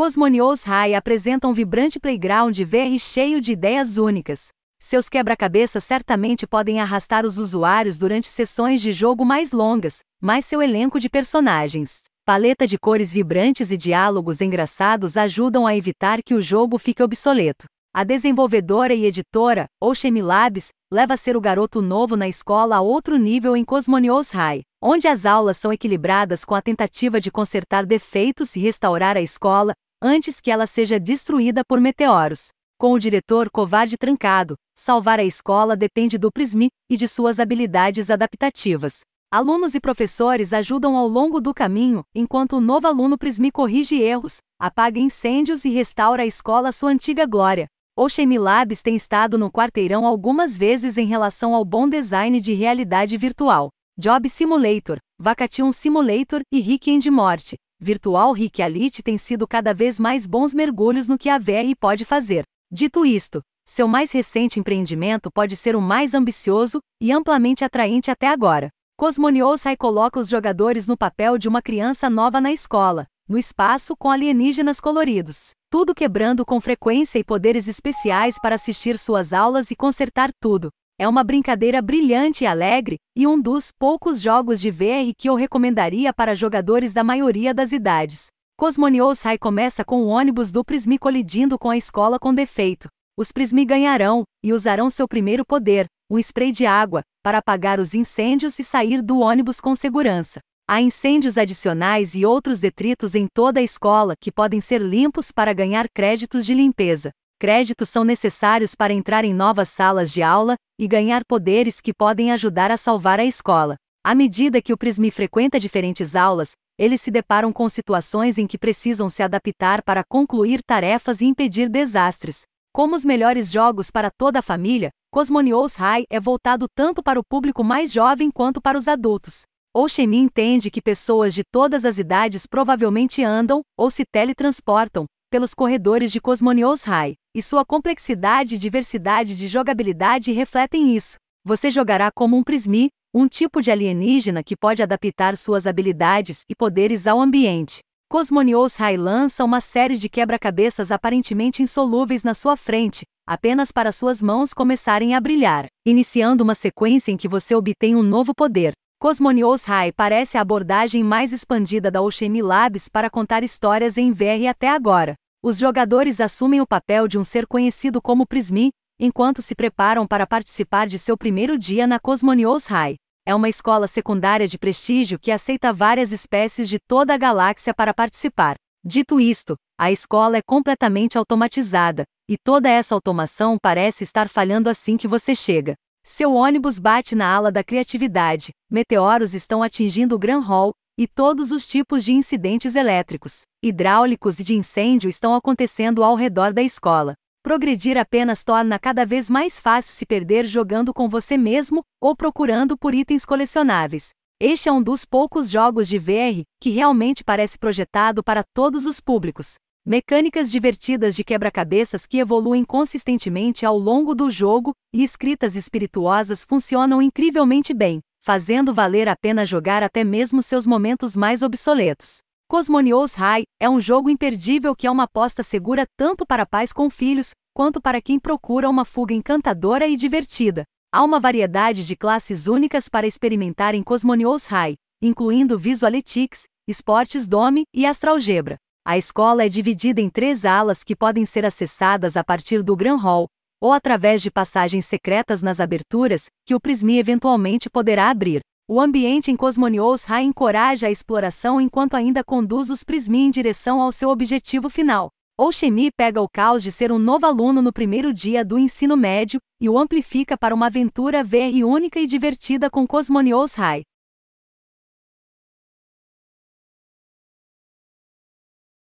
Cosmonious High apresenta um vibrante playground VR cheio de ideias únicas. Seus quebra-cabeças certamente podem arrastar os usuários durante sessões de jogo mais longas, mas seu elenco de personagens, paleta de cores vibrantes e diálogos engraçados ajudam a evitar que o jogo fique obsoleto. A desenvolvedora e editora, Oshemi Labs, leva a ser o garoto novo na escola a outro nível em Cosmonious High, onde as aulas são equilibradas com a tentativa de consertar defeitos e restaurar a escola, antes que ela seja destruída por meteoros. Com o diretor covarde trancado, salvar a escola depende do Prismi e de suas habilidades adaptativas. Alunos e professores ajudam ao longo do caminho, enquanto o novo aluno Prismi corrige erros, apaga incêndios e restaura a escola à sua antiga glória. Oshemi Labs tem estado no quarteirão algumas vezes em relação ao bom design de realidade virtual. Job Simulator, Vacation Simulator e Rick and Morty. Virtual Rick tem sido cada vez mais bons mergulhos no que a VR pode fazer. Dito isto, seu mais recente empreendimento pode ser o mais ambicioso e amplamente atraente até agora. Cosmoniosai coloca os jogadores no papel de uma criança nova na escola, no espaço com alienígenas coloridos, tudo quebrando com frequência e poderes especiais para assistir suas aulas e consertar tudo. É uma brincadeira brilhante e alegre, e um dos poucos jogos de VR que eu recomendaria para jogadores da maioria das idades. Cosmonious High começa com o ônibus do Prismi colidindo com a escola com defeito. Os Prismi ganharão, e usarão seu primeiro poder, um spray de água, para apagar os incêndios e sair do ônibus com segurança. Há incêndios adicionais e outros detritos em toda a escola que podem ser limpos para ganhar créditos de limpeza. Créditos são necessários para entrar em novas salas de aula e ganhar poderes que podem ajudar a salvar a escola. À medida que o Prismi frequenta diferentes aulas, eles se deparam com situações em que precisam se adaptar para concluir tarefas e impedir desastres. Como os melhores jogos para toda a família, Cosmonious High é voltado tanto para o público mais jovem quanto para os adultos. Oshemi entende que pessoas de todas as idades provavelmente andam, ou se teletransportam, pelos corredores de Cosmonious High, e sua complexidade e diversidade de jogabilidade refletem isso. Você jogará como um Prismi, um tipo de alienígena que pode adaptar suas habilidades e poderes ao ambiente. Cosmonious High lança uma série de quebra-cabeças aparentemente insolúveis na sua frente, apenas para suas mãos começarem a brilhar, iniciando uma sequência em que você obtém um novo poder, Cosmonious High parece a abordagem mais expandida da Oshemi Labs para contar histórias em VR até agora. Os jogadores assumem o papel de um ser conhecido como Prismi, enquanto se preparam para participar de seu primeiro dia na Cosmonious High. É uma escola secundária de prestígio que aceita várias espécies de toda a galáxia para participar. Dito isto, a escola é completamente automatizada, e toda essa automação parece estar falhando assim que você chega. Seu ônibus bate na ala da criatividade, meteoros estão atingindo o Grand Hall, e todos os tipos de incidentes elétricos, hidráulicos e de incêndio estão acontecendo ao redor da escola. Progredir apenas torna cada vez mais fácil se perder jogando com você mesmo ou procurando por itens colecionáveis. Este é um dos poucos jogos de VR que realmente parece projetado para todos os públicos. Mecânicas divertidas de quebra-cabeças que evoluem consistentemente ao longo do jogo e escritas espirituosas funcionam incrivelmente bem, fazendo valer a pena jogar até mesmo seus momentos mais obsoletos. Cosmonious High é um jogo imperdível que é uma aposta segura tanto para pais com filhos, quanto para quem procura uma fuga encantadora e divertida. Há uma variedade de classes únicas para experimentar em Cosmonious High, incluindo Visualetics, Esportes Dome e Astralgebra. A escola é dividida em três alas que podem ser acessadas a partir do Grand Hall, ou através de passagens secretas nas aberturas, que o Prismi eventualmente poderá abrir. O ambiente em Cosmonious High encoraja a exploração enquanto ainda conduz os Prismi em direção ao seu objetivo final. Oshemi pega o caos de ser um novo aluno no primeiro dia do ensino médio e o amplifica para uma aventura VR única e divertida com Cosmonious High.